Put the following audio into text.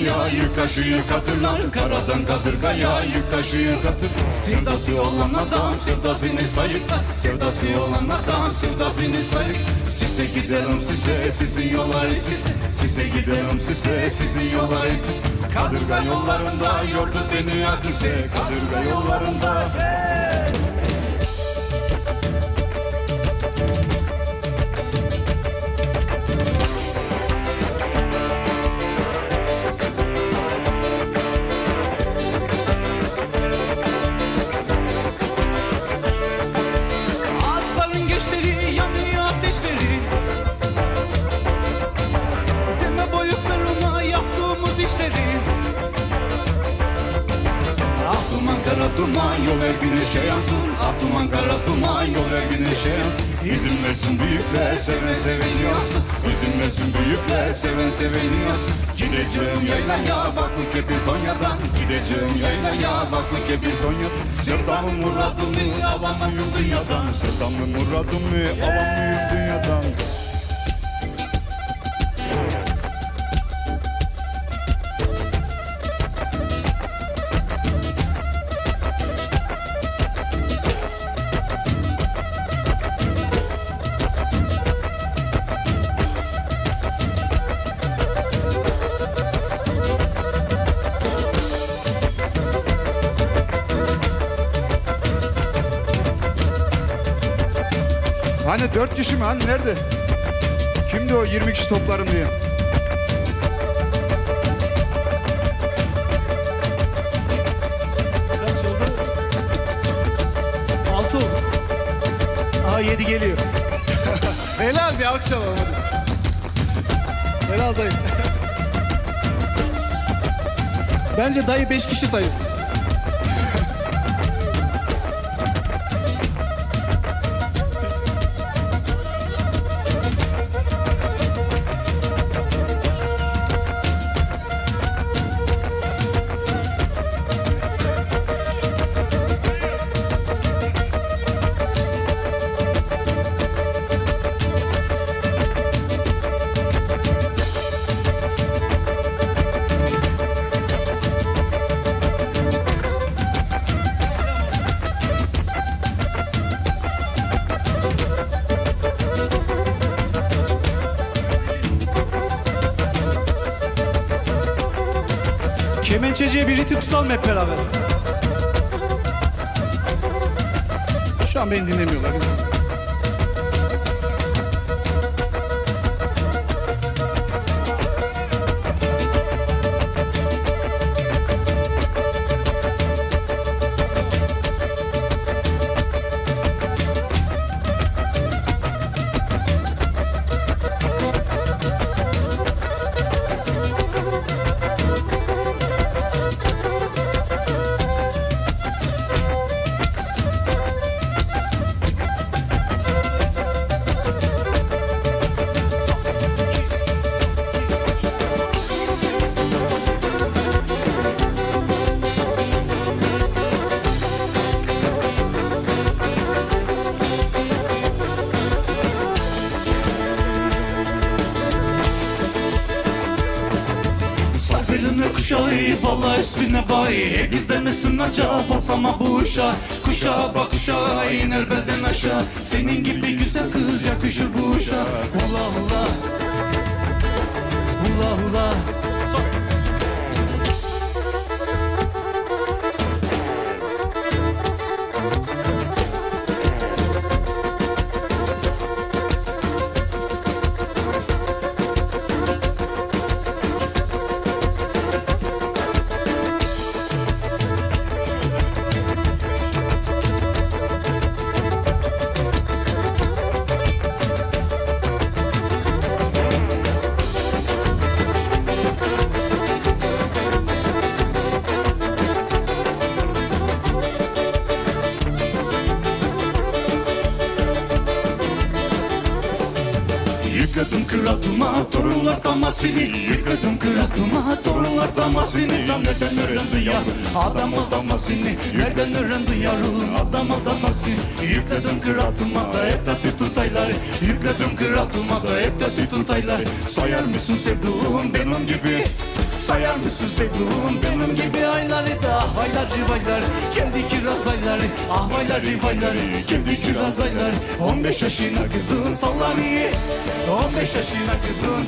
yaylaya Yük taşıyor katırlar karadan kadırgaya Yük taşıyor katır Sevdası olan adam sevdasını sayık. Sevdası olan adam sevdasını sayık. Size giderim size sizin yola ikiz Size giderim size sizin yola ikiz Kadırga yollarında yordu beni hadise Kadırga yollarında. Aslanın duman kara duman yol her güneşe yansın. Ah duman kara duman yol her güneşe yansın. İzin versin büyükler seven seven yansın. İzin versin büyükler seven seven yansın. Gideceğim yaylaya baklı kepir Konya'dan. Gideceğim yaylaya baklı kepir Konya'dan. Sevdamın muradımı alamıyorum dünyadan Sevdamın muradımı alamıyorum dünyadan Hani dört kişi mi? Hani nerede? Kimdi o 20 kişi toplarım diye? Kaç oldu? Altı oldu. Aha yedi geliyor. Helal bir alalım hadi. Helal dayı. Bence dayı beş kişi sayılsın. Kemençeciye bir ritim tutalım hep beraber. Şu an beni dinlemiyorlar. değil? Kuşağı valla üstüne bay. Gizlemesin acaba basama bu uşağı Kuşağa bak uşağa iner belden aşağı. Senin gibi güzel kız yakışır bu uşağa Hula hula. Hula hula Yıkadım kıratıma torunlar damasını Yıkadım kıratıma torunlar damasını Tam nereden öğrendi yavrum? Adam oldamasını Nereden öğrendi yavrum? Adam oldamasını Yükledim kıratıma da hep de tutun tayları. Yükledim kıratıma da hep de tutun tayları. Sayar mısın sevduğum benim gibi? Sayar mısın sevduğum benim gibi? Ayları da Ahvaylar rivaylar kendi kiraz ayları Ahvaylar rivaylar kendi kiraz ayları. 15 yaşına kızın sallanıyor 15 yaşına kızın